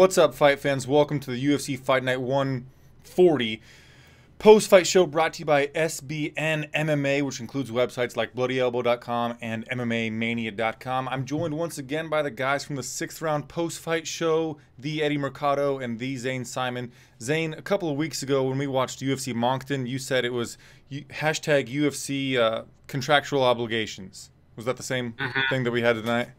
What's up, fight fans? Welcome to the UFC Fight Night 140 post fight show brought to you by SBN MMA, which includes websites like BloodyElbow.com and MMAMania.com. I'm joined once again by the guys from the sixth round post fight show, the Eddie Mercado and the Zane Simon. Zane, a couple of weeks ago when we watched UFC Moncton, you said it was hashtag UFC uh, contractual obligations. Was that the same mm-hmm. thing that we had tonight?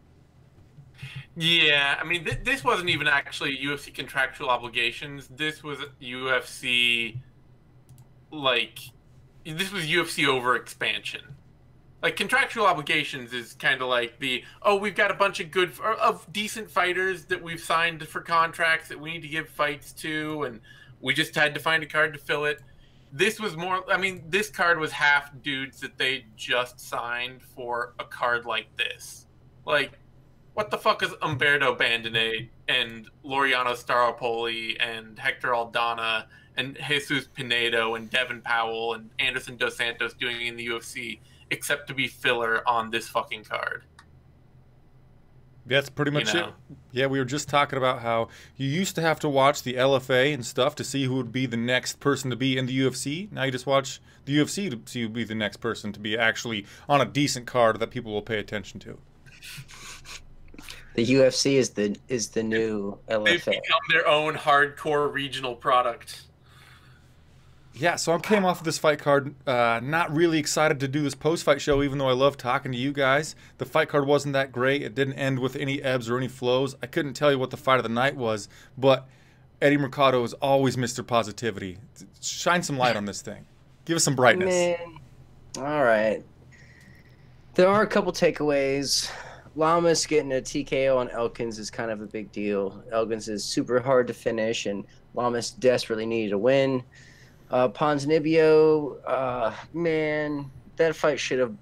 Yeah, I mean, th- this wasn't even actually UFC contractual obligations. This was UFC, like, this was UFC over expansion. Like contractual obligations is kind of like the oh we've got a bunch of good of decent fighters that we've signed for contracts that we need to give fights to, and we just had to find a card to fill it. This was more. I mean, this card was half dudes that they just signed for a card like this. Like what the fuck is Humberto Bandenay and Laureano Staropoli and Hector Aldana and Jesus Pinedo and Devin Powell and Anderson Dos Santos doing in the UFC except to be filler on this fucking card? That's pretty much you know? it. Yeah, we were just talking about how you used to have to watch the LFA and stuff to see who would be the next person to be in the UFC. Now you just watch the UFC to see who would be the next person to be actually on a decent card that people will pay attention to the UFC is the is the new LFA. They've become their own hardcore regional product. Yeah, so I came off of this fight card, uh, not really excited to do this post-fight show, even though I love talking to you guys. The fight card wasn't that great. It didn't end with any ebbs or any flows. I couldn't tell you what the fight of the night was, but Eddie Mercado is always Mr. Positivity. Shine some light on this thing. Give us some brightness. Man. All right. There are a couple takeaways. Lamas getting a TKO on Elkins is kind of a big deal. Elkins is super hard to finish, and Lamas desperately needed a win. Uh, Ponzinibbio, uh, man, that fight should have.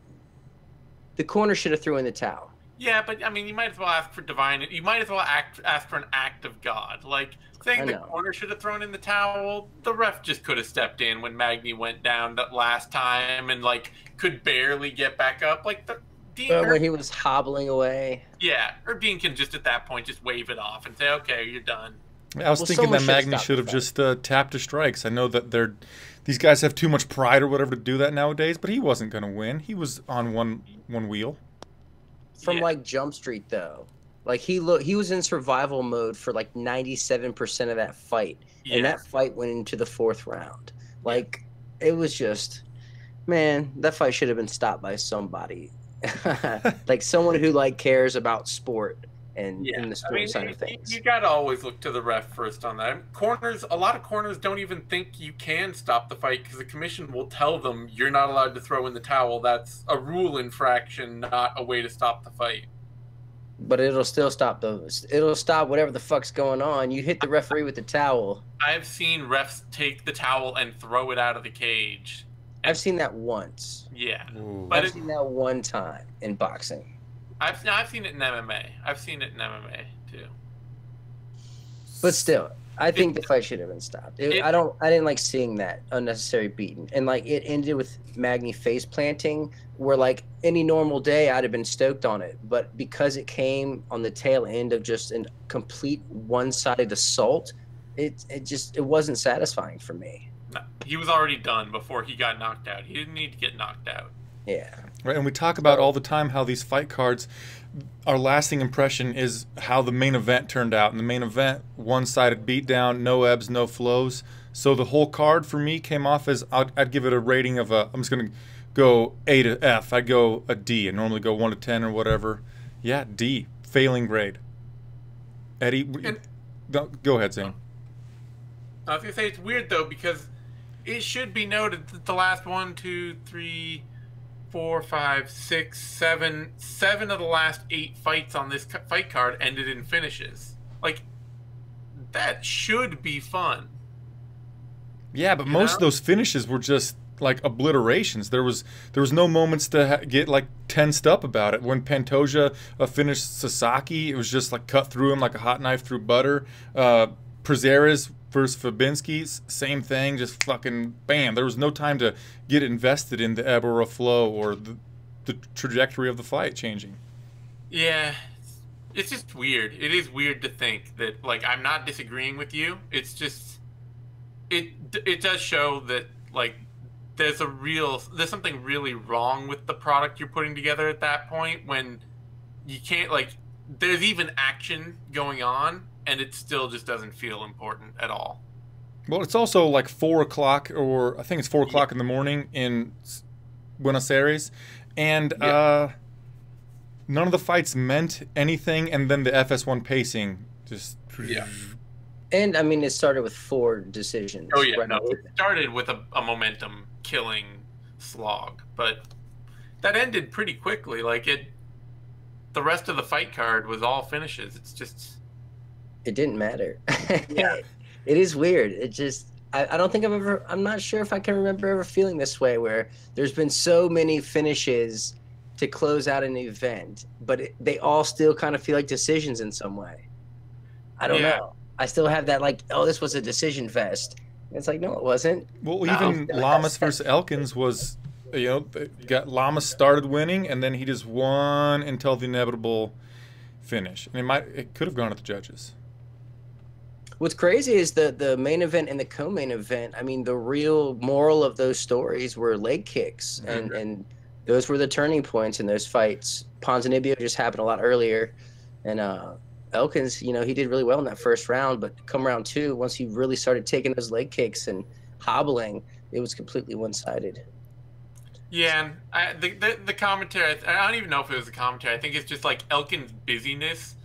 The corner should have threw in the towel. Yeah, but I mean, you might as well ask for divine. You might as well act, ask for an act of God. Like saying the corner should have thrown in the towel. The ref just could have stepped in when Magny went down that last time and like could barely get back up. Like the Dean, when he was hobbling away. Yeah, Herb Dean can just at that point just wave it off and say, "Okay, you're done." I was well, thinking that Magny should have just uh, tapped to strikes. I know that they're these guys have too much pride or whatever to do that nowadays, but he wasn't going to win. He was on one one wheel. From yeah. like Jump Street though. Like he look he was in survival mode for like 97% of that fight. Yeah. And that fight went into the 4th round. Like it was just man, that fight should have been stopped by somebody. like someone who like cares about sport and yeah. in the sport I mean, side of things. You, got to always look to the ref first on that. Corners, a lot of corners don't even think you can stop the fight because the commission will tell them you're not allowed to throw in the towel. That's a rule infraction, not a way to stop the fight. But it'll still stop those. It'll stop whatever the fuck's going on. You hit the referee with the towel. I've seen refs take the towel and throw it out of the cage. I've seen that once. Yeah, Ooh. but I've it, seen that one time in boxing. I've I've seen it in MMA. I've seen it in MMA too. But still, I think it, the fight should have been stopped. It, it, I don't. I didn't like seeing that unnecessary beating, and like it ended with Magny face planting, where like any normal day I'd have been stoked on it, but because it came on the tail end of just a complete one-sided assault, it it just it wasn't satisfying for me he was already done before he got knocked out. He didn't need to get knocked out. Yeah. Right, and we talk about all the time how these fight cards, our lasting impression is how the main event turned out. And the main event, one-sided beatdown, no ebbs, no flows. So the whole card for me came off as I'd, I'd give it a rating of a. I'm just gonna go A to F. I'd go a D. I normally go one to ten or whatever. Yeah, D. Failing grade. Eddie, and, go ahead, Sam. I was gonna say it's weird though because it should be noted that the last one, two, three, four, five, six, seven, seven of the last eight fights on this fight card ended in finishes. Like that should be fun. Yeah, but you most know? of those finishes were just like obliterations. There was there was no moments to ha- get like tensed up about it. When Pantoja uh, finished Sasaki, it was just like cut through him like a hot knife through butter. Uh, Prazeres versus Fabinski, same thing, just fucking bam. There was no time to get invested in the ebb or a flow or the, the trajectory of the fight changing. Yeah, it's just weird. It is weird to think that like I'm not disagreeing with you. It's just it it does show that like there's a real there's something really wrong with the product you're putting together at that point when you can't like there's even action going on and it still just doesn't feel important at all. Well, it's also like four o'clock, or I think it's four o'clock in the morning in Buenos Aires, and Yeah. uh, none of the fights meant anything, and then the FS1 pacing just Yeah. And I mean, it started with four decisions. Oh yeah, right no, it started with a, a momentum killing slog, but that ended pretty quickly. Like it, the rest of the fight card was all finishes. It's just it didn't matter. Yeah. it is weird. It just I, I don't think I've ever I'm not sure if I can remember ever feeling this way where there's been so many finishes to close out an event, but it, they all still kind of feel like decisions in some way. I don't Yeah. know. I still have that like, oh, this was a decision fest. It's like, no, it wasn't. Well, No. even oh. Lamas versus Elkins was, you know, got Lamas started winning, and then he just won until the inevitable finish, and it might it could have gone to the judges. What's crazy is the the main event and the co-main event. I mean, the real moral of those stories were leg kicks, and and those were the turning points in those fights. Ponzinibbio just happened a lot earlier, and uh, Elkins, you know, he did really well in that first round. But come round two, once he really started taking those leg kicks and hobbling, it was completely one-sided. yeah. And I, the, the the commentary. I don't even know if it was a commentary. I think it's just like Elkin's busyness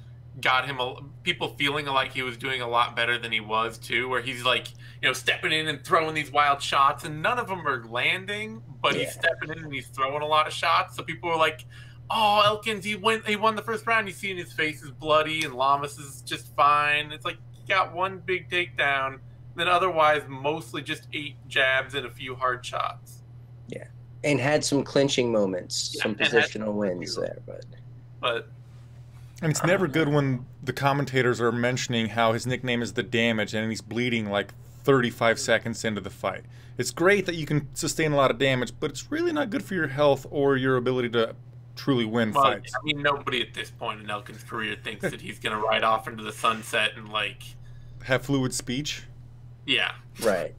got him a, people feeling like he was doing a lot better than he was too. Where he's like, you know, stepping in and throwing these wild shots, and none of them are landing. But Yeah. he's stepping in and he's throwing a lot of shots. So people were like, "Oh, Elkins, he went, he won the first round. You see, in his face is bloody, and Lamas is just fine. It's like he got one big takedown." Then otherwise, mostly just eight jabs and a few hard shots. Yeah, and had some clinching moments, Yeah, some positional wins there, but But And it's never good when the commentators are mentioning how his nickname is the damage and he's bleeding like 35 seconds into the fight. It's great that you can sustain a lot of damage, but it's really not good for your health or your ability to truly win well, fights. I mean, nobody at this point in Elkin's career thinks that he's gonna ride off into the sunset and like, Have fluid speech. yeah, right.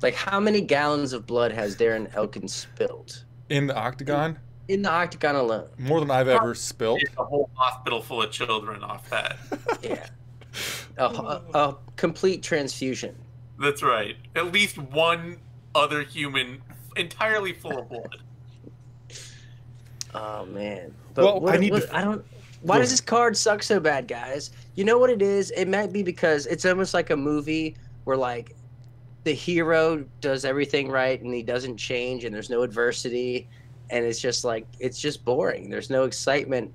Like, how many gallons of blood has Darren Elkin spilled In the octagon, in the octagon alone? more than I've ever spilled. a whole hospital full of children off that. Yeah. A, a, a complete transfusion. That's right. At least one other human entirely full of blood. Oh man. But Well, what, I need what- to- I don't. Why does this card suck so bad, guys? You know what it is? It might be because it's almost like a movie where like the hero does everything right and he doesn't change and there's no adversity and it's just like it's just boring. There's no excitement.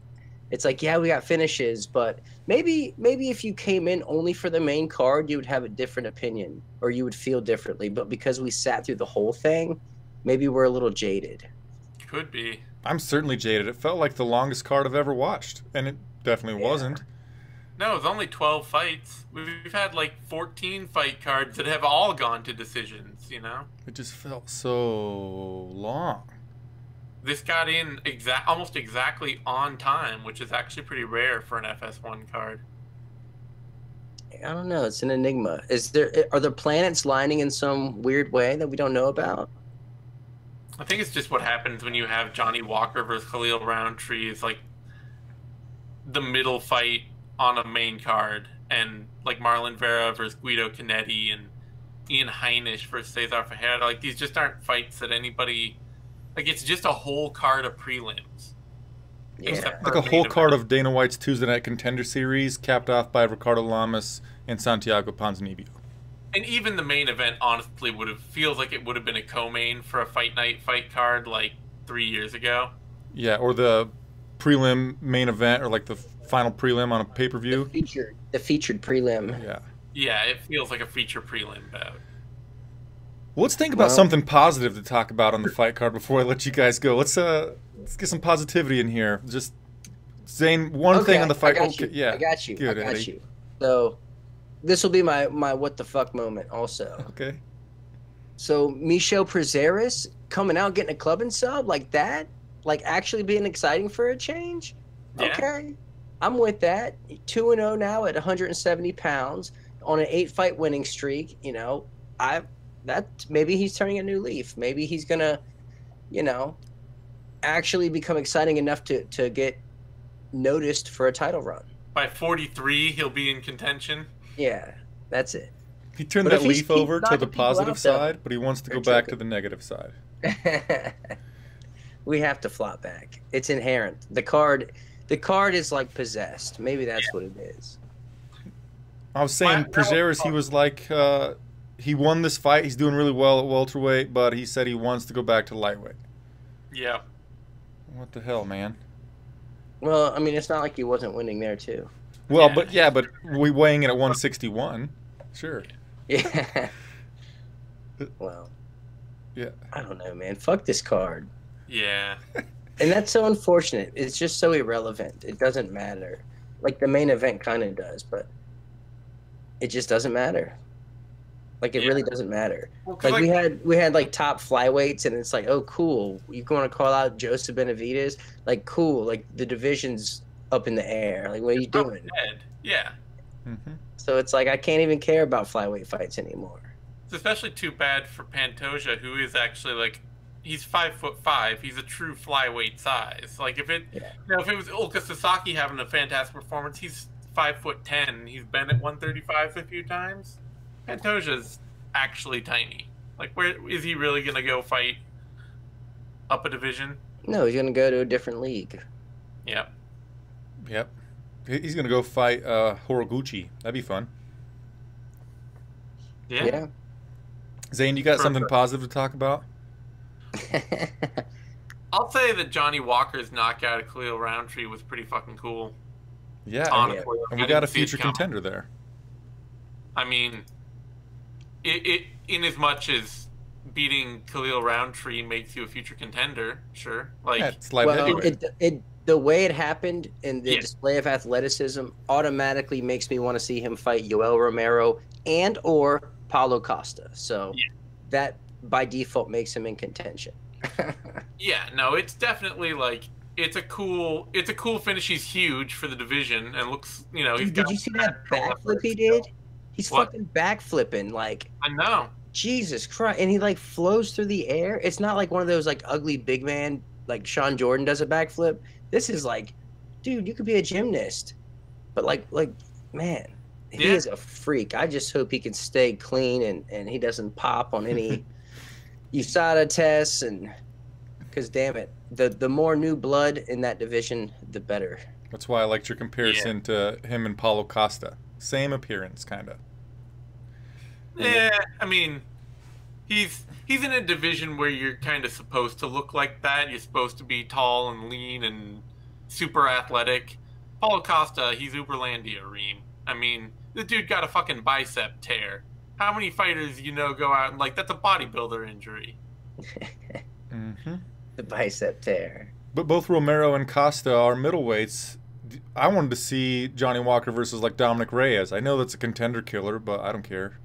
It's like yeah, we got finishes, but maybe maybe if you came in only for the main card, you would have a different opinion or you would feel differently. But because we sat through the whole thing, maybe we're a little jaded. Could be. I'm certainly jaded. It felt like the longest card I've ever watched, and it definitely Yeah. wasn't. No, it's only 12 fights. We've had like 14 fight cards that have all gone to decisions, you know? It just felt so long. This got in exact almost exactly on time, which is actually pretty rare for an FS1 card. I don't know. It's an enigma. Is there are the planets lining in some weird way that we don't know about? I think it's just what happens when you have Johnny Walker versus Khalil Rountree. It's like the middle fight on a main card, and like Marlon Vera versus Guido Canetti and Ian Heinisch versus Cesar Ferreira. Like these just aren't fights that anybody like. It's just a whole card of prelims. Yeah. Like a whole event. card of Dana White's Tuesday Night Contender Series, capped off by Ricardo Lamas and Santiago Ponzinibbio. And even the main event, honestly, would have feels like it would have been a co-main for a fight night fight card like three years ago. Yeah, or the prelim main event, or like the final prelim on a pay per The view. featured the featured prelim. Yeah. Yeah, it feels like a feature prelim bout. Well, let's think about Well- something positive to talk about on the fight card before I let you guys go. Let's uh, let's get some positivity in here. Just saying one thing on the fight. I got okay, you. yeah. I got you. Good, I got Eddie. you. So this will be my my what the fuck moment also. Okay. So Michel Prazeres coming out getting a club and sub like that, like actually being exciting for a change. Yeah. Okay. I'm with that. Two and zero now at 170 pounds on an eight fight winning streak. You know, I that maybe he's turning a new leaf. Maybe he's gonna, you know, actually become exciting enough to to get noticed for a title run. By 43, he'll be in contention. Yeah, that's it. He turned But that leaf over to the positive out, though, side, but he wants to go back to the negative side. we have to flop back. It's inherent. The card, the card is like possessed. Maybe that's what it is. I was saying, Why- Prazeres, he was like, uh, he won this fight. He's doing really well at welterweight, but he said he wants to go back to lightweight. Yeah. What the hell, man? Well, I mean, it's not like he wasn't winning there too. Well, Yeah. but yeah, but we weighing it at 161. Sure. Yeah. well, Yeah. I don't know, man. Fuck this card. Yeah. And that's so unfortunate. It's just so irrelevant. It doesn't matter. Like the main event kind of does, but it just doesn't matter. Like it Yeah. really doesn't matter. Well, 'cause, Like we had we had like top flyweights, and it's like, oh, cool. You want to call out Joseph Benavidez? Like, cool. Like the division's up in the air. Like, what are you Oh, doing? dead. Yeah. hmm So it's like I can't even care about flyweight fights anymore. It's especially too bad for Pantoja, who is actually like, he's five foot five. He's a true flyweight size. Like if it, Yeah. you know, if it was Ulka Sasaki having a fantastic performance, he's five foot ten. He's been at one thirty five a few times. Pantoja's actually tiny. Like, where is he really gonna go fight up a division? No, he's gonna go to a different league. Yep. Yep. He's gonna go fight uh, Horiguchi. That'd be fun. Yeah. Yeah. Zane, you got something Perfect. positive to talk about? I'll say that Johnny Walker's knockout of Khalil Rountree was pretty fucking cool. Yeah. and- Honestly, And we got a didn't see it future contender there. I mean, it, it in as much as beating Khalil Rountree makes you a future contender, sure. Like, Yeah, it's light well, heavyweight. it, it the way it happened and the Yeah. display of athleticism automatically makes me want to see him fight Yoel Romero and or Paulo Costa. So Yeah. that by default makes him in contention. yeah, no, it's definitely like it's a cool, it's a cool finish. He's huge for the division and looks, you know, he's Dude, did got you see that natural backflip he leverage. did? He's What? fucking backflipping like I know. Jesus Christ, and he like flows through the air. It's not like one of those like ugly big man like Shawn Jordan does a backflip. This is like, dude, you could be a gymnast, but like like man, he is a freak. I just hope he can stay clean and and he doesn't pop on any USADA tests and because damn it, the the more new blood in that division, the better. That's why I liked your comparison to him and Paulo Costa. Same appearance, kind of. Yeah, I mean, he's he's in a division where you're kind of supposed to look like that. You're supposed to be tall and lean and super athletic. Paulo Costa, he's Uberlandia Reem. I mean, the dude got a fucking bicep tear. How many fighters you know go out and like that's a bodybuilder injury? hmm The bicep tear. But both Romero and Costa are middleweights. I wanted to see Johnny Walker versus like Dominick Reyes. I know that's a contender killer, but I don't care.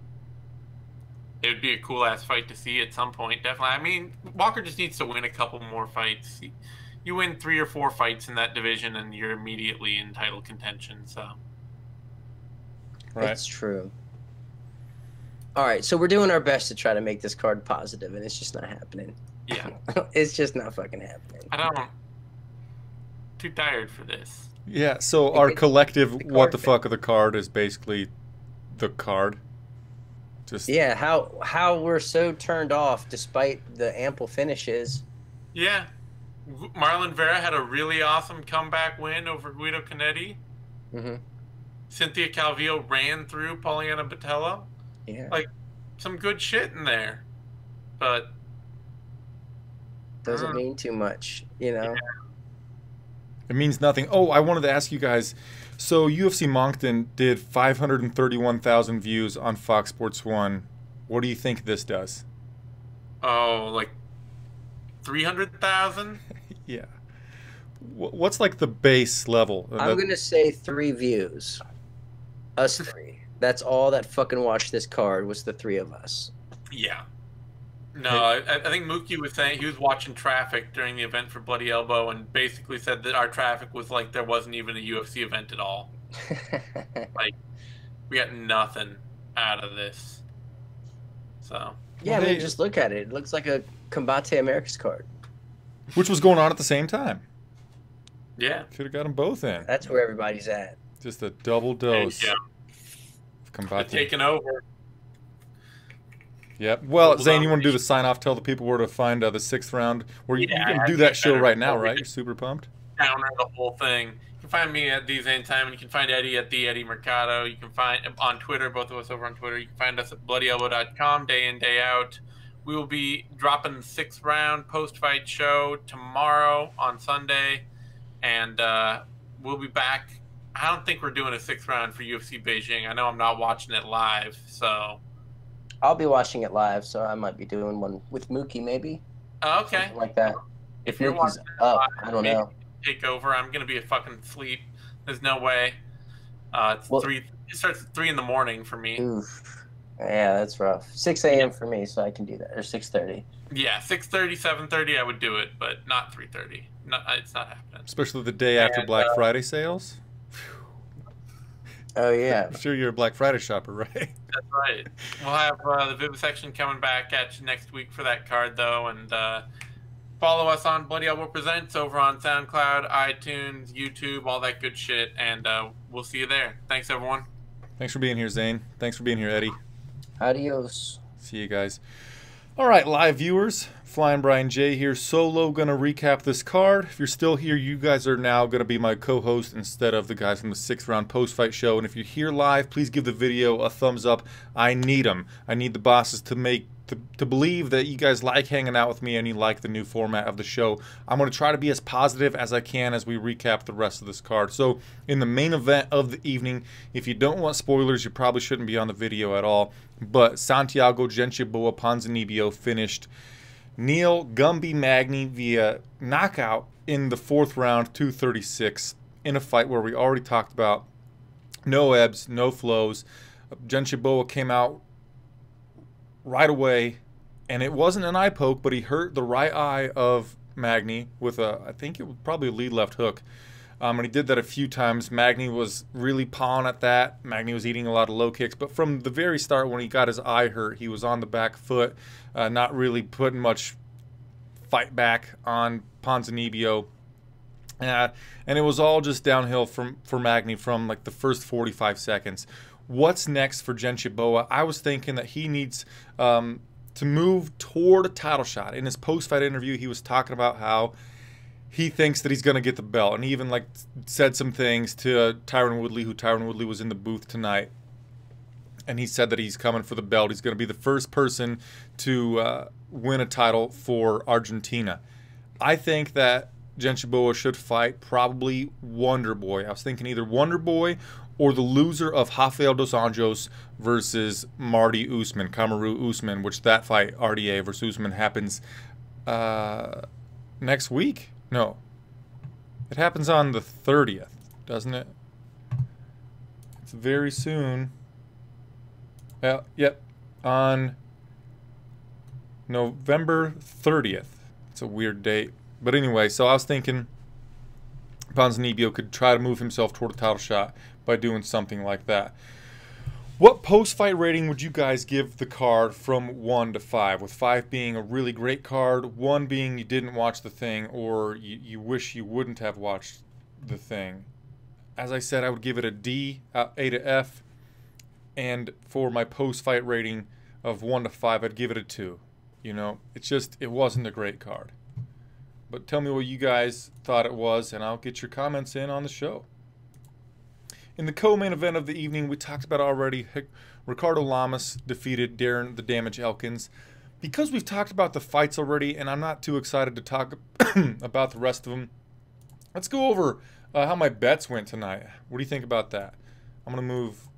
It would be a cool ass fight to see at some point. Definitely. I mean, Walker just needs to win a couple more fights. You win three or four fights in that division, and you're immediately in title contention. So. Right. It's true. All right, so we're doing our best to try to make this card positive, and it's just not happening. Yeah, it's just not fucking happening. I don't. Too tired for this. Yeah. So our collective the what the fuck of the card is basically the card. Just Yeah, how how we're so turned off despite the ample finishes. Yeah, Marlon Vera had a really awesome comeback win over Guido Canetti. hmm Cynthia Calvillo ran through Poliana Botelho. Yeah, Like- Some good shit in there, but doesn't uh, mean too much, you know. It means nothing. Oh, I wanted to ask you guys. So UFC Moncton did 531,000 views on Fox Sports One. What do you think this does? oh, like three hundred thousand. Yeah. What's like the base level? I'm That- gonna say three views. Us three. That's all that fucking watched this card was the three of us. Yeah, No, I, I think Mookie was saying he was watching traffic during the event for Bloody Elbow and basically said that our traffic was like there wasn't even a UFC event at all. like we got nothing out of this. So yeah, I mean, hey- just look at it. It looks like a Combate Americas card. Which was going on at the same time. yeah, Could have got them both in. That's where everybody's at. Just a double dose yeah, of But Combate. taking over. Yep. Well, Double Zane, you want to do the sign off? Tell the people where to find uh, the sixth round. Where you, Yeah, you can do that show right now, right? You're super pumped. counter the whole thing. You can find me at the Zane Time, and you can find Eddie at the Eddie Mercado. You can find on Twitter, both of us over on Twitter. You can find us at bloodyelbow.com day in day out. We will be dropping the sixth round post fight show tomorrow on Sunday, and uh, we'll be back. I don't think we're doing a sixth round for UFC Beijing. I know I'm not watching it live, so I'll be watching it live, so I might be doing one with Mookie, maybe uh, okay. something like that. If you're Mookie's up, live, I don't know. Take over. I'm gonna be a fucking sleep. There's no way. Uh, it's Well- three. It starts at three in the morning for me. Oof. Yeah, that's rough. 6 a.m. for me, so I can do that, or 6:30. Yeah, 6.30, 7.30, I would do it, but not 3.30. No, it's not happening. Especially the day after And, Black uh, Friday sales. Oh yeah. I'm sure you're a Black Friday shopper, right? That's right. We'll have uh, the Vivisection coming back at you next week for that card, though, and uh, follow us on Bloody Elbow Presents over on SoundCloud, iTunes, YouTube, all that good shit, and uh, we'll see you there. Thanks, everyone. Thanks for being here, Zane. Thanks for being here, Eddie. Adios. See you guys. All right, live viewers. Flying Brian J here. Solo gonna recap this card. If you're still here, you guys are now gonna be my co-host instead of the guys from the sixth round post-fight show. And if you're here live, please give the video a thumbs up. I need them. I need the bosses to make to, to believe that you guys like hanging out with me and you like the new format of the show. I'm gonna try to be as positive as I can as we recap the rest of this card. So in the main event of the evening, if you don't want spoilers, you probably shouldn't be on the video at all. But Santiago Gente Boa Ponzinibbio finished Neil Gumby Magny via knockout in the fourth round, 236, in a fight where we already talked about no ebbs, no flows. Gente Boa came out right away, and it wasn't an eye poke, but he hurt the right eye of Magny with a, I think it was probably a lead left hook. Um, and he did that a few times. Magny was really pawing at that. Magny was eating a lot of low kicks. But from the very start, when he got his eye hurt, he was on the back foot, uh, not really putting much fight back on Ponzinibbio. Uh, and it was all just downhill from for Magny from like the first 45 seconds. What's next for Gente Boa? I was thinking that he needs um, to move toward a title shot. In his post-fight interview, he was talking about how he thinks that he's going to get the belt, and he even like said some things to uh, Tyron Woodley, who Tyron Woodley was in the booth tonight, and he said that he's coming for the belt. He's going to be the first person to uh, win a title for Argentina. I think that Gente Boa should fight probably Wonder Boy. I was thinking either Wonder Boy or the loser of Rafael dos Anjos versus Marty Usman, Kamaru Usman, which that fight, RDA versus Usman, happens uh, next week. No, it happens on the 30th, doesn't it? It's very soon. Yeah, yep, on November 30th. It's a weird date. But anyway, so I was thinking Ponzinibbio could try to move himself toward a title shot by doing something like that. What post fight rating would you guys give the card from 1 to 5? With 5 being a really great card, 1 being you didn't watch the thing or you, you wish you wouldn't have watched the thing. As I said, I would give it a D, uh, A to F. And for my post fight rating of 1 to 5, I'd give it a 2. You know, it's just, it wasn't a great card. But tell me what you guys thought it was, and I'll get your comments in on the show. In the co-main event of the evening, we talked about already. Ricardo Lamas defeated Darren the Damage Elkins. Because we've talked about the fights already, and I'm not too excited to talk about the rest of them, let's go over uh, how my bets went tonight. What do you think about that? I'm going to move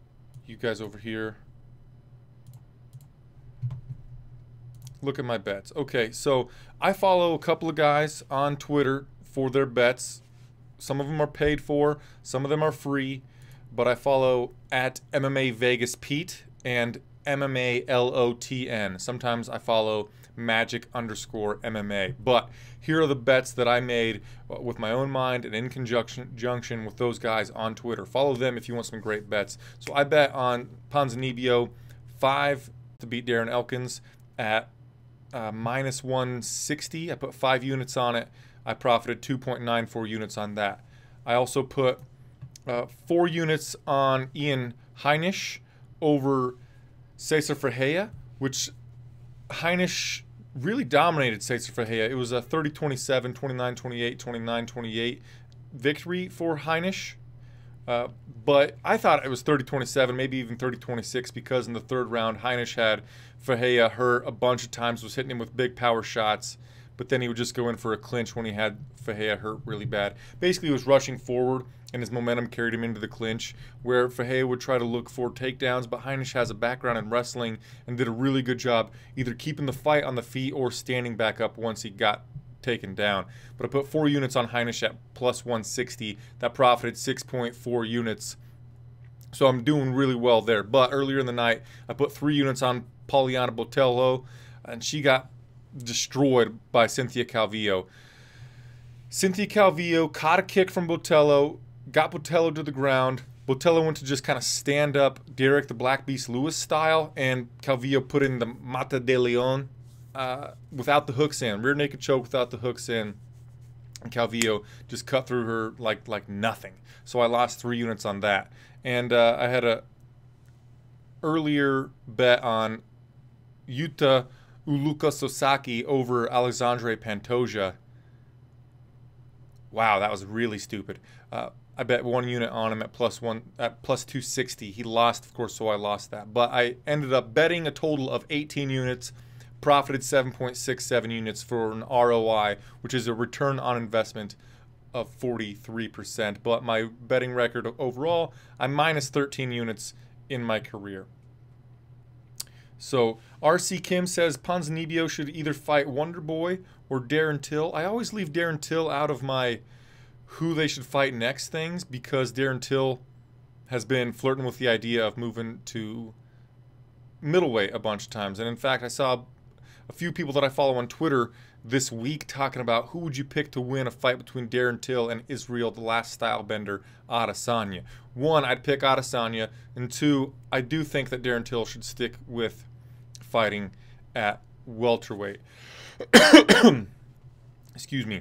you guys over here. Look at my bets. Okay, so I follow a couple of guys on Twitter for their bets. Some of them are paid for, some of them are free, but I follow at MMA Vegas Pete and MMA LOTN. Sometimes I follow magic underscore MMA. But here are the bets that I made uh, with my own mind and in conjunction with those guys on Twitter. Follow them if you want some great bets. So I bet on Ponzinibbio five to beat Darren Elkins at uh, minus 160. I put five units on it. I profited 2.94 units on that. I also put uh, four units on Ian Heinisch over Cesar Ferreira, which Heinisch really dominated Cesar Ferreira. It was a 30 27, 29 28, 29 28 victory for Heinisch. Uh, but I thought it was 30 27, maybe even 30 26, because in the third round, Heinisch had Ferreira hurt a bunch of times, was hitting him with big power shots, but then he would just go in for a clinch when he had Ferreira hurt really bad. Basically, he was rushing forward, and his momentum carried him into the clinch, where Ferreira would try to look for takedowns, but Heinisch has a background in wrestling and did a really good job either keeping the fight on the feet or standing back up once he got taken down. But I put four units on Heinisch at plus 160. That profited 6.4 units. So I'm doing really well there. But earlier in the night, I put three units on Poliana Botelho, and she got destroyed by Cynthia Calvillo. Cynthia Calvillo caught a kick from Botelho, got Botelho to the ground. Botelho went to just kind of stand up Derrick the Black Beast Lewis style, and Calvillo put in the Mata de Leon uh, without the hooks in, rear naked choke without the hooks in. And Calvillo just cut through her like like nothing. So I lost three units on that, and uh, I had a earlier bet on Yuta Ulka Sasaki over Alexandre Pantoja. Wow, that was really stupid. Uh, I bet one unit on him at plus one at plus 260. He lost, of course, so I lost that. But I ended up betting a total of 18 units, profited 7.67 units for an ROI, which is a return on investment of 43%. But my betting record overall, I'm minus 13 units in my career. So RC Kim says Ponzinibbio should either fight Wonder Boy or Darren Till. I always leave Darren Till out of my who they should fight next things because Darren Till has been flirting with the idea of moving to middleweight a bunch of times. And in fact, I saw a few people that I follow on Twitter this week talking about who would you pick to win a fight between Darren Till and Israel, the last stylebender, Adesanya. One, I'd pick Adesanya, and two, I do think that Darren Till should stick with fighting at welterweight. Excuse me.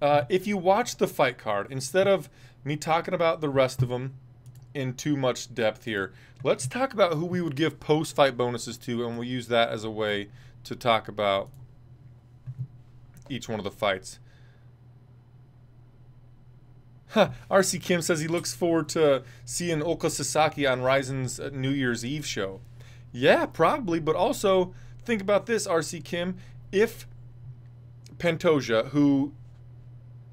Uh, if you watch the fight card, instead of me talking about the rest of them in too much depth here, let's talk about who we would give post fight bonuses to, and we'll use that as a way to talk about each one of the fights. Huh. RC Kim says he looks forward to seeing Ulka Sasaki on Rizin's uh, New Year's Eve show. Yeah, probably. But also, think about this, RC Kim. If Pantoja, who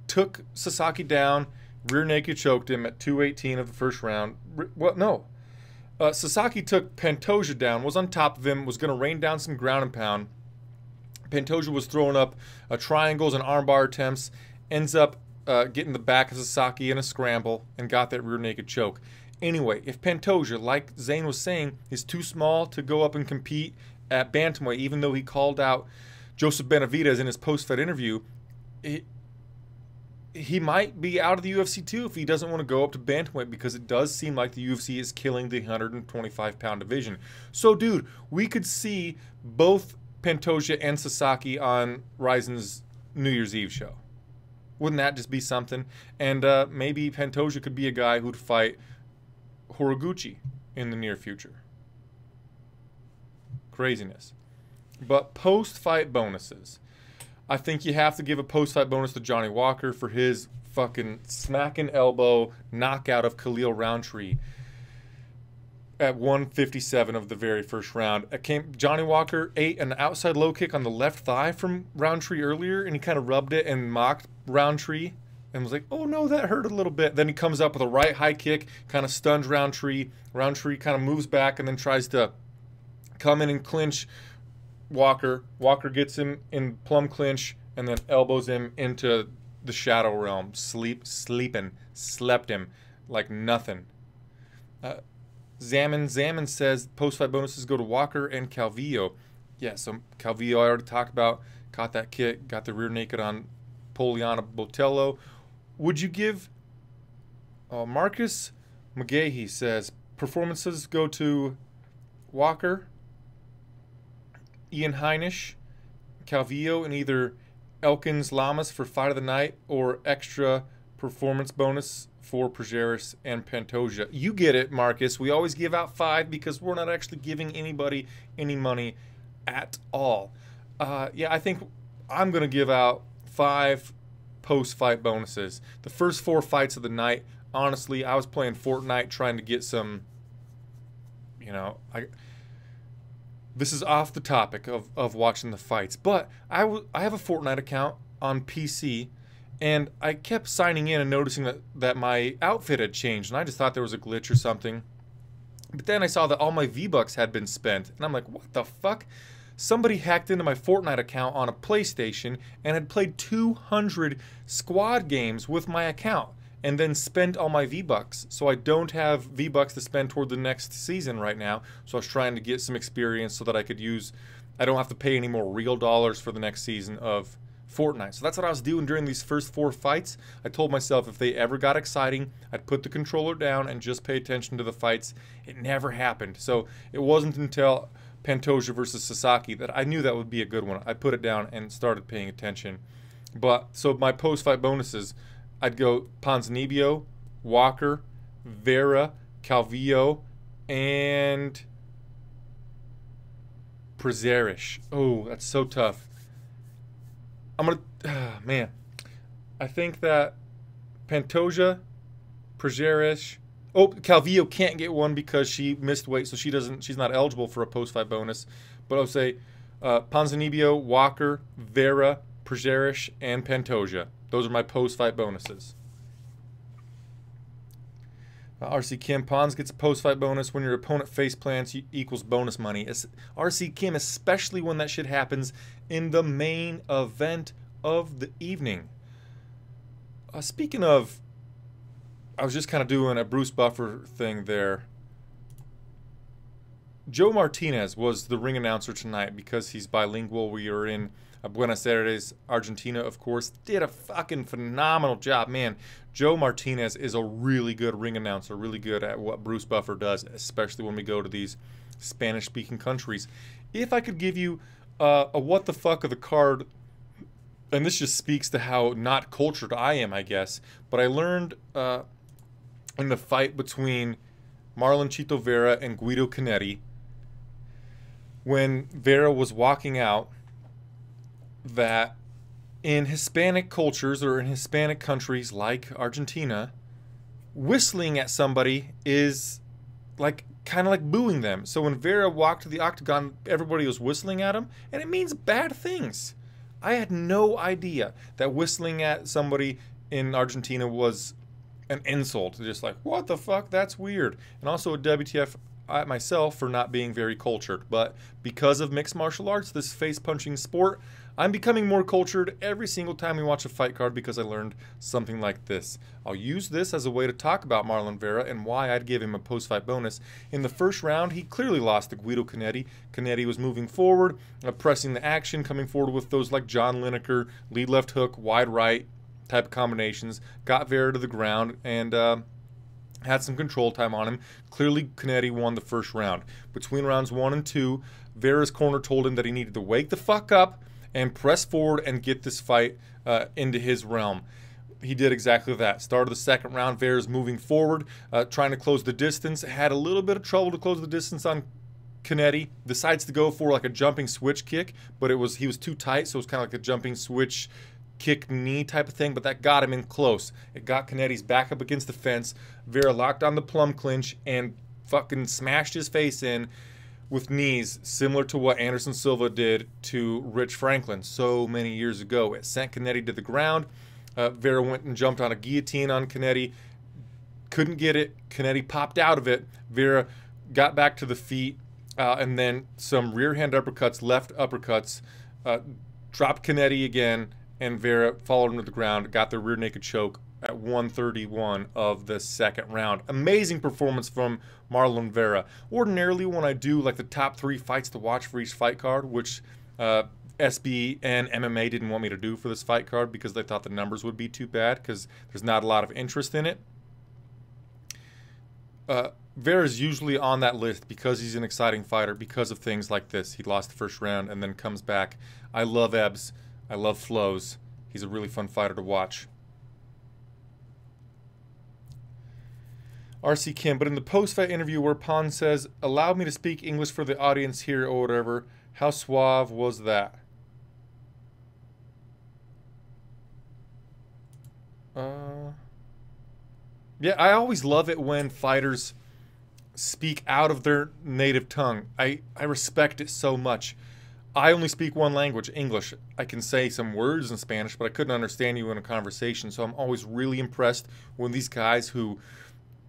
took Sasaki down, rear naked choked him at 218 of the first round. Well, no. Uh, Sasaki took Pantoja down, was on top of him, was going to rain down some ground and pound. Pantoja was throwing up uh, triangles and armbar attempts, ends up uh, getting the back of Sasaki in a scramble, and got that rear naked choke. Anyway, if Pantoja, like Zane was saying, is too small to go up and compete at bantamweight, even though he called out Joseph Benavidez in his post-fight interview, it, he might be out of the UFC too if he doesn't want to go up to bantamweight because it does seem like the UFC is killing the 125 pound division. So, dude, we could see both Pantoja and Sasaki on Rizin's New Year's Eve show. Wouldn't that just be something? And uh, maybe Pantoja could be a guy who'd fight Horiguchi in the near future. Craziness. But post fight bonuses. I think you have to give a post fight bonus to Johnny Walker for his fucking smacking elbow knockout of Khalil Rountree at 157 of the very first round. It came Johnny Walker ate an outside low kick on the left thigh from Rountree earlier, and he kind of rubbed it and mocked Rountree and was like, "Oh no, that hurt a little bit." Then he comes up with a right high kick, kind of stuns Rountree. Rountree kind of moves back and then tries to come in and clinch Walker. Walker gets him in plum clinch and then elbows him into the shadow realm. Sleep, sleeping, slept him like nothing. Uh, Zaman Zaman says post fight bonuses go to Walker and Calvillo. yeah, so Calvillo I already talked about. Caught that kick, got the rear naked on Poliana Botelho. Would you give uh, Marcus McGahee says performances go to Walker, Ian Heinisch, Calvillo, and either Elkins Lamas for fight of the night or extra performance bonus for Prazeres and Pantoja. You get it, Marcus. We always give out five because we're not actually giving anybody any money at all. Uh, yeah, I think I'm going to give out five post fight bonuses. The first four fights of the night, honestly, I was playing Fortnite trying to get some, you know, I. This is off the topic of, of watching the fights, but I, I have a Fortnite account on PC and I kept signing in and noticing that, that my outfit had changed, and I just thought there was a glitch or something. But then I saw that all my V-Bucks had been spent, and I'm like, what the fuck? Somebody hacked into my Fortnite account on a PlayStation and had played 200 squad games with my account and then spent all my V-Bucks. So I don't have V-Bucks to spend toward the next season right now. So I was trying to get some experience so that I could use, I don't have to pay any more real dollars for the next season of Fortnite. So that's what I was doing during these first four fights. I told myself if they ever got exciting, I'd put the controller down and just pay attention to the fights. It never happened. So it wasn't until Pantoja versus Sasaki that I knew that would be a good one. I put it down and started paying attention. But so my post fight bonuses, I'd go Ponzinibbio, Walker, Vera, Calvillo, and Prazeres. Oh, that's so tough. I'm gonna, uh, man. I think that Pantoja, Prazeres. Oh, Calvillo can't get one because she missed weight, so she doesn't. She's not eligible for a post fight bonus. But I'll say uh, Ponzinibbio, Walker, Vera, Prazeres, and Pantoja. Those are my post fight bonuses. Uh, RC Kim Pons gets a post fight bonus when your opponent face plants equals bonus money. It's RC Kim, especially when that shit happens in the main event of the evening. Uh, speaking of, I was just kind of doing a Bruce Buffer thing there. Joe Martinez was the ring announcer tonight because he's bilingual. We are in Buenos Aires, Argentina, of course. Did a fucking phenomenal job. Man, Joe Martinez is a really good ring announcer, really good at what Bruce Buffer does, especially when we go to these Spanish speaking countries. If I could give you uh, a what the fuck of the card, and this just speaks to how not cultured I am, I guess, but I learned uh, in the fight between Marlon Chito Vera and Guido Canetti when Vera was walking out that in Hispanic cultures or in Hispanic countries like Argentina, whistling at somebody is like kind of like booing them. So when Vera walked to the octagon, everybody was whistling at him, and it means bad things. I had no idea that whistling at somebody in Argentina was an insult. Just like, what the fuck? That's weird. And also a WTF at myself for not being very cultured. But because of mixed martial arts, this face punching sport, I'm becoming more cultured every single time we watch a fight card because I learned something like this. I'll use this as a way to talk about Marlon Vera and why I'd give him a post fight bonus. In the first round, he clearly lost to Guido Canetti. Canetti was moving forward, uh, pressing the action, coming forward with those like John Lineker, lead left hook, wide right type of combinations, got Vera to the ground, and. Uh, had some control time on him. Clearly, Canetti won the first round. Between rounds one and two, Vera's corner told him that he needed to wake the fuck up and press forward and get this fight uh, into his realm. He did exactly that. Start of the second round, Vera's moving forward, uh, trying to close the distance. Had a little bit of trouble to close the distance on Canetti. Decides to go for like a jumping switch kick, but it was he was too tight, so it was kind of like a jumping switch kick knee type of thing, but that got him in close. It got Canetti's back up against the fence. Vera locked on the plum clinch and fucking smashed his face in with knees similar to what Anderson Silva did to Rich Franklin so many years ago. It sent Canetti to the ground. Uh, Vera went and jumped on a guillotine on Canetti. Couldn't get it. Canetti popped out of it. Vera got back to the feet, uh, and then some rear hand uppercuts, left uppercuts, uh, dropped Canetti again, and Vera followed him to the ground, got the rear naked choke at 131 of the second round. Amazing performance from Marlon Vera. Ordinarily, when I do like the top three fights to watch for each fight card, which uh, SBN MMA didn't want me to do for this fight card because they thought the numbers would be too bad because there's not a lot of interest in it. Uh, Vera's usually on that list because he's an exciting fighter because of things like this. He lost the first round and then comes back. I love Ebs. I love flows. He's a really fun fighter to watch. RC Kim, but in the post-fight interview where Pon says, "Allow me to speak English for the audience here or whatever," how suave was that? Uh, yeah, I always love it when fighters speak out of their native tongue. I, I respect it so much. I only speak one language, English. I can say some words in Spanish, but I couldn't understand you in a conversation. So I'm always really impressed when these guys who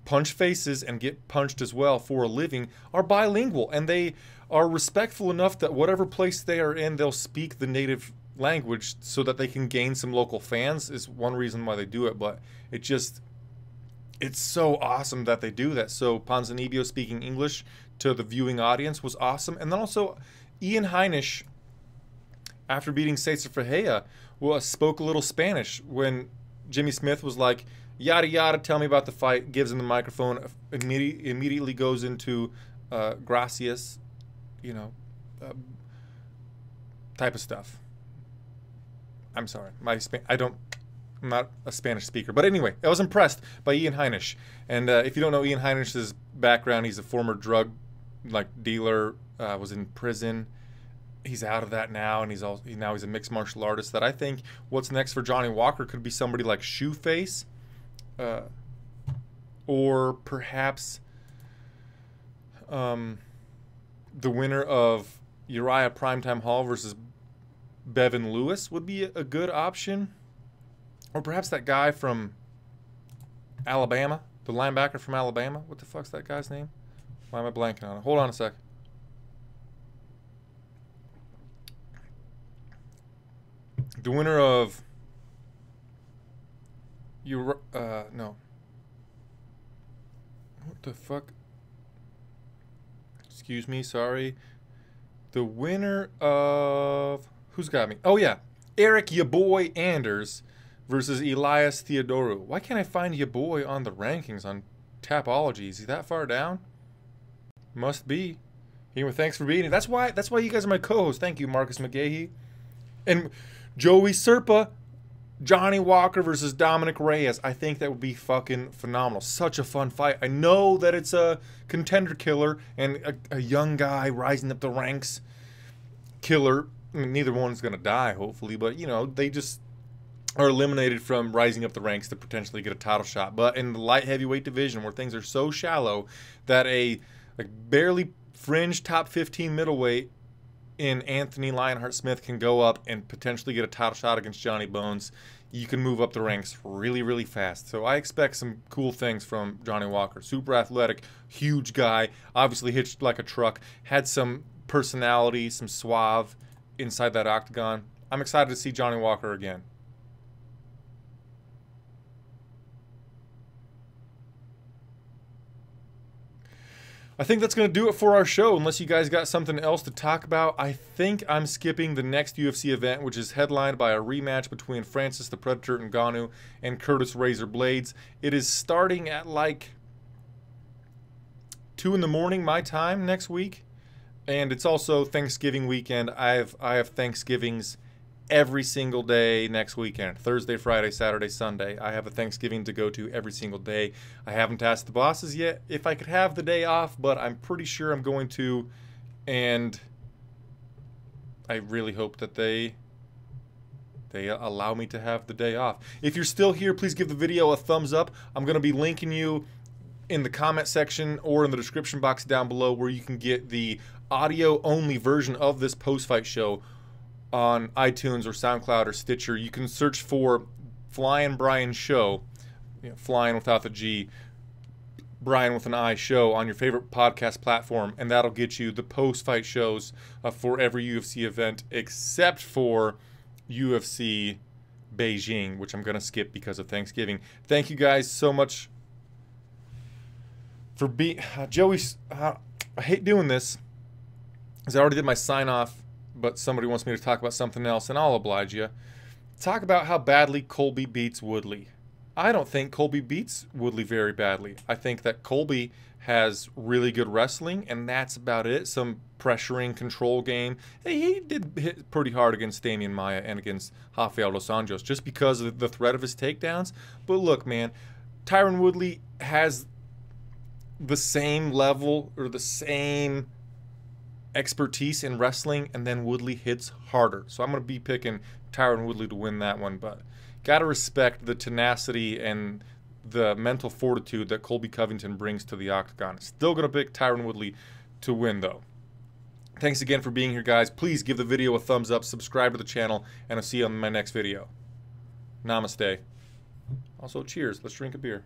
punch faces and get punched as well for a living are bilingual and they are respectful enough that whatever place they are in, they'll speak the native language so that they can gain some local fans is one reason why they do it but it just it's so awesome that they do that. So Ponzinibbio speaking English to the viewing audience was awesome. And then also Ian Heinisch after beating Cesar Ferreira well, spoke a little Spanish when Jimmy Smith was like yada yada tell me about the fight gives him the microphone immediately immediately goes into uh, gracias you know uh, type of stuff I'm sorry, my I don't. I'm not a Spanish speaker, but anyway, I was impressed by Ian Heinisch. And uh, if you don't know Ian Heinisch's background, he's a former drug like dealer, uh, was in prison. He's out of that now, and he's all now he's a mixed martial artist. That I think what's next for Johnny Walker could be somebody like Shoeface, uh, or perhaps um, the winner of Uriah Primetime Hall versus Bevon Lewis would be a good option. Or perhaps that guy from Alabama, the linebacker from Alabama. What the fuck's that guy's name? Why am I blanking on it? Hold on a sec. The winner of you uh no. What the fuck? Excuse me, sorry. The winner of Who's got me? Oh, yeah. Eryk your boy Anders versus Elias Theodorou. Why can't I find your boy on the rankings on Tapology? Is he that far down? Must be. Anyway, thanks for being here. That's why that's why you guys are my co-host. Thank you, Marcus McGahee. And Joey Serpa, Johnny Walker versus Dominick Reyes. I think that would be fucking phenomenal. Such a fun fight. I know that it's a contender killer and a, a young guy rising up the ranks killer I mean, neither one's going to die, hopefully, but you know, they just are eliminated from rising up the ranks to potentially get a title shot. But in the light heavyweight division, where things are so shallow that a like barely fringe top 15 middleweight in Anthony Lionheart Smith can go up and potentially get a title shot against Johnny Bones, you can move up the ranks really, really fast. So I expect some cool things from Johnny Walker. Super athletic, huge guy, obviously hitched like a truck, had some personality, some suave inside that octagon. I'm excited to see Johnny Walker again. I think that's going to do it for our show, unless you guys got something else to talk about. I think I'm skipping the next UFC event, which is headlined by a rematch between Francis the Predator Ngannou and Curtis Razor Blaydes. It is starting at like 2 in the morning, my time, next week and it's also Thanksgiving weekend. I have I have Thanksgivings every single day next weekend. Thursday, Friday, Saturday, Sunday. I have a Thanksgiving to go to every single day. I haven't asked the bosses yet if I could have the day off, but I'm pretty sure I'm going to and I really hope that they they allow me to have the day off. If you're still here, please give the video a thumbs up. I'm going to be linking you in the comment section or in the description box down below where you can get the audio only version of this post fight show on iTunes or SoundCloud or Stitcher. You can search for Flying Brian Show, you know, flying without the G, Brian with an I show on your favorite podcast platform, and that'll get you the post fight shows uh, for every UFC event except for UFC Beijing, which I'm going to skip because of Thanksgiving. Thank you guys so much for being. Uh, Joey, uh, I hate doing this because I already did my sign off, but somebody wants me to talk about something else, and I'll oblige you. Talk about how badly Colby beats Woodley. I don't think Colby beats Woodley very badly. I think that Colby has really good wrestling, and that's about it. Some pressuring control game. He did hit pretty hard against Demian Maia and against Rafael dos Anjos just because of the threat of his takedowns. But look, man, Tyron Woodley has the same level or the same expertise in wrestling, and then Woodley hits harder. So I'm going to be picking Tyron Woodley to win that one, but got to respect the tenacity and the mental fortitude that Colby Covington brings to the octagon. Still going to pick Tyron Woodley to win, though. Thanks again for being here, guys. Please give the video a thumbs up, subscribe to the channel, and I'll see you on my next video. Namaste. Also, cheers. Let's drink a beer.